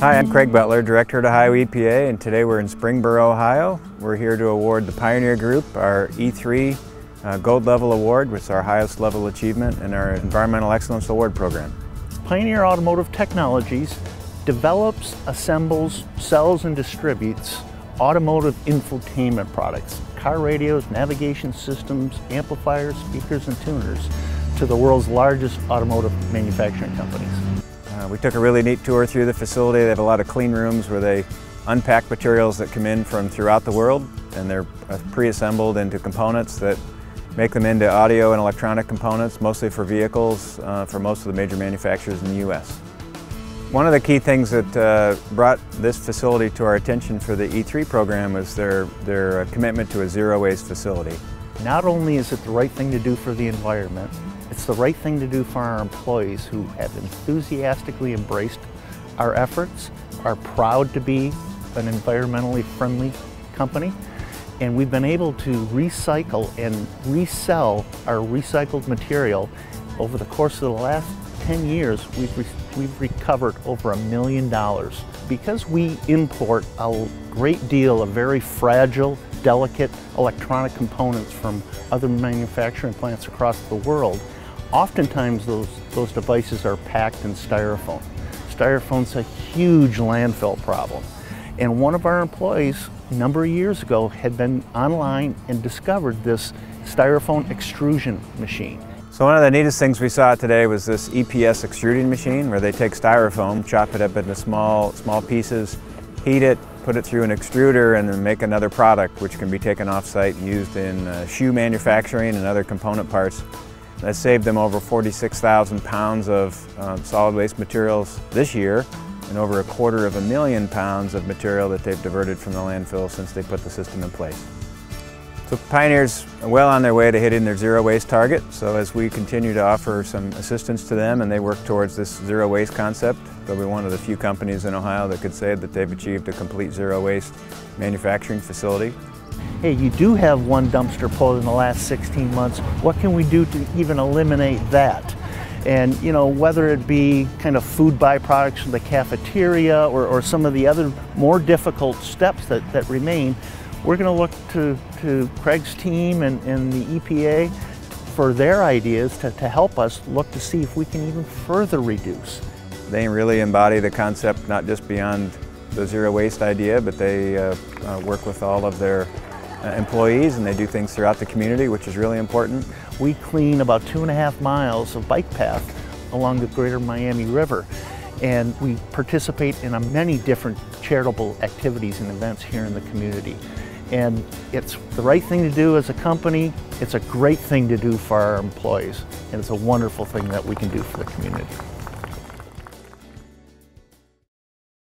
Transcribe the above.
Hi, I'm Craig Butler, Director at Ohio EPA, and today we're in Springboro, Ohio. We're here to award the Pioneer Group our E3 uh, Gold Level Award, which is our highest level achievement in our Environmental Excellence Award program. Pioneer Automotive Technologies develops, assembles, sells, and distributes automotive infotainment products, car radios, navigation systems, amplifiers, speakers, and tuners to the world's largest automotive manufacturing companies. Uh, we took a really neat tour through the facility. They have a lot of clean rooms where they unpack materials that come in from throughout the world and they're uh, pre-assembled into components that make them into audio and electronic components, mostly for vehicles, uh, for most of the major manufacturers in the U.S. One of the key things that uh, brought this facility to our attention for the E3 program was their, their uh, commitment to a zero waste facility. Not only is it the right thing to do for the environment, it's the right thing to do for our employees who have enthusiastically embraced our efforts, are proud to be an environmentally friendly company, and we've been able to recycle and resell our recycled material over the course of the last 10 years, we've, re we've recovered over a million dollars. Because we import a great deal of very fragile, delicate electronic components from other manufacturing plants across the world, Oftentimes those, those devices are packed in styrofoam. Styrofoam's a huge landfill problem. And one of our employees a number of years ago had been online and discovered this styrofoam extrusion machine. So one of the neatest things we saw today was this EPS extruding machine where they take styrofoam, chop it up into small, small pieces, heat it, put it through an extruder and then make another product which can be taken off-site and used in uh, shoe manufacturing and other component parts that saved them over 46,000 pounds of um, solid waste materials this year and over a quarter of a million pounds of material that they've diverted from the landfill since they put the system in place. So Pioneer's are well on their way to hitting their zero waste target. So as we continue to offer some assistance to them and they work towards this zero waste concept, they'll be one of the few companies in Ohio that could say that they've achieved a complete zero waste manufacturing facility hey, you do have one dumpster pulled in the last 16 months. What can we do to even eliminate that? And you know, whether it be kind of food byproducts from the cafeteria or, or some of the other more difficult steps that, that remain, we're going to look to, to Craig's team and, and the EPA for their ideas to, to help us look to see if we can even further reduce. They really embody the concept not just beyond the zero waste idea, but they uh, uh, work with all of their uh, employees and they do things throughout the community, which is really important. We clean about two and a half miles of bike path along the greater Miami River and we participate in many different charitable activities and events here in the community. And it's the right thing to do as a company, it's a great thing to do for our employees, and it's a wonderful thing that we can do for the community.